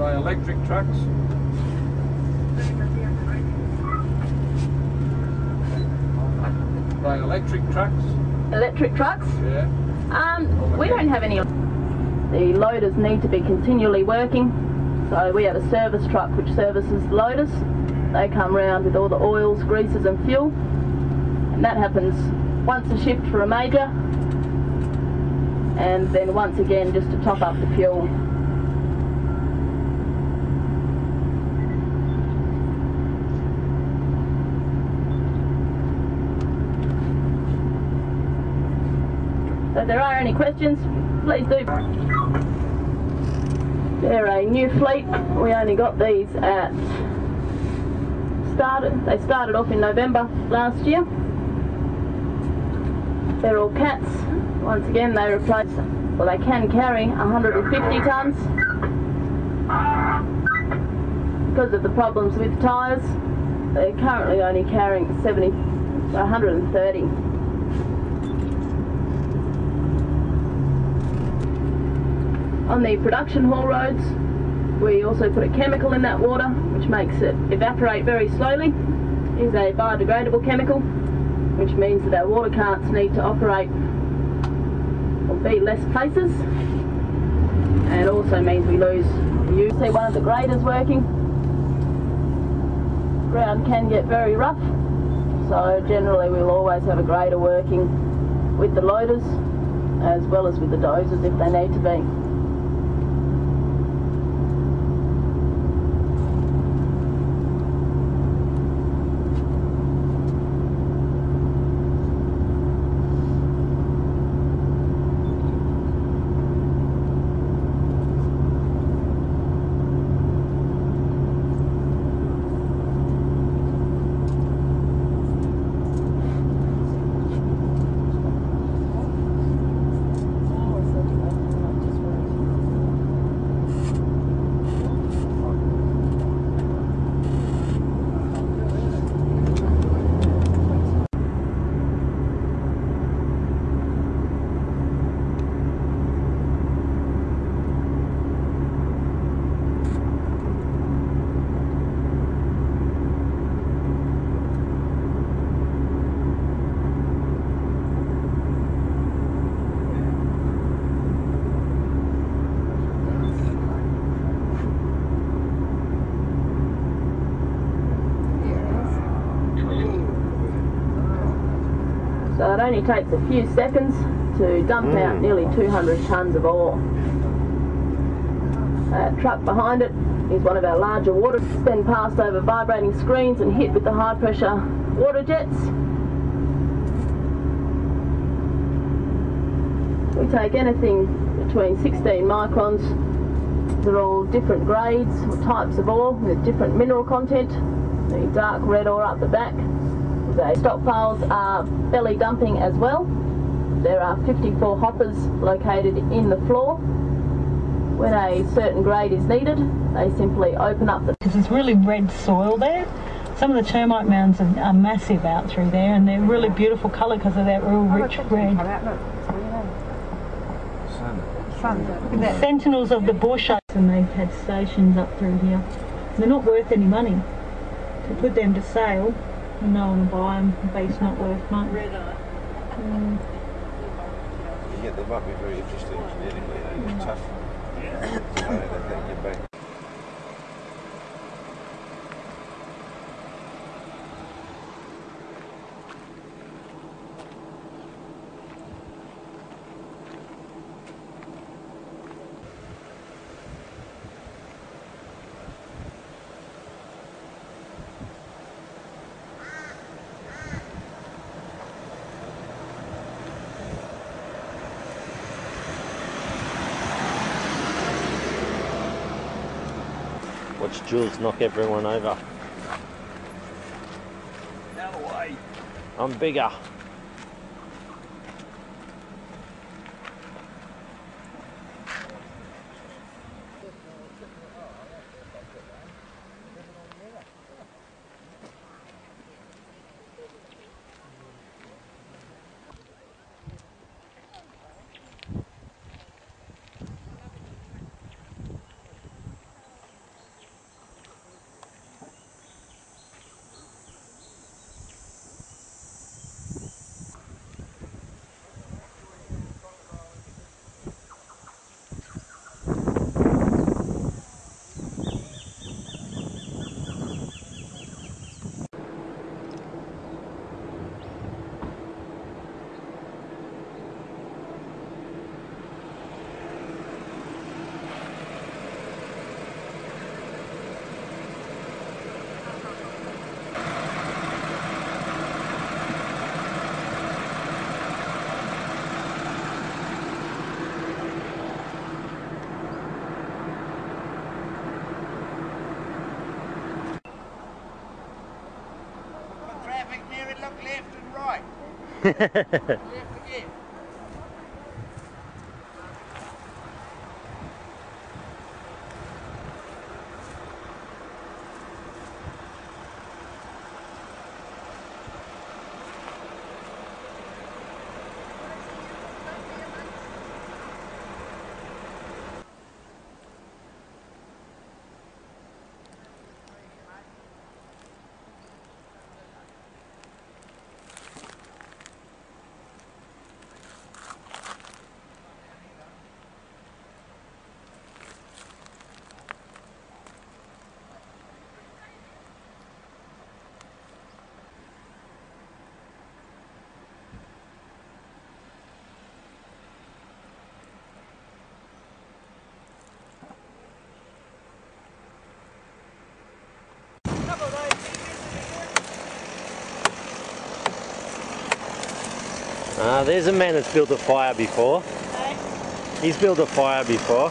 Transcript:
they electric trucks? Are they electric trucks? Electric trucks? Yeah. Um, we don't have any. The loaders need to be continually working. So we have a service truck which services the loaders. They come round with all the oils, greases and fuel. And that happens once a shift for a major. And then once again just to top up the fuel. So if there are any questions, please do. They're a new fleet. We only got these at started. They started off in November last year. They're all cats. Once again, they replace. Well, they can carry 150 tons. Because of the problems with tyres, they're currently only carrying 70, 130. On the production haul roads, we also put a chemical in that water, which makes it evaporate very slowly. It is a biodegradable chemical, which means that our water carts need to operate or be less places, and also means we lose you See one of the graders working. Ground can get very rough, so generally we'll always have a grader working with the loaders as well as with the dozers if they need to be. So it only takes a few seconds to dump hmm. out nearly 200 tonnes of ore. That truck behind it is one of our larger water. Then passed over vibrating screens and hit with the high pressure water jets. We take anything between 16 microns. They're all different grades or types of ore with different mineral content. The dark red ore up the back. Stockpiles are belly dumping as well. There are 54 hoppers located in the floor. When a certain grade is needed, they simply open up the because it's really red soil there. Some of the termite mounds are, are massive out through there, and they're really beautiful colour because of that real rich red. Sentinels of the bush, and they've had stations up through here. They're not worth any money. To put them to sale, no one will buy them. The beef's not worth much. Mm. Yeah, they might be very interesting genetically. They're just tough. So they don't get Watch Jules knock everyone over. Out of the way. I'm bigger. left and right. left Ah, there's a man that's built a fire before. He's built a fire before.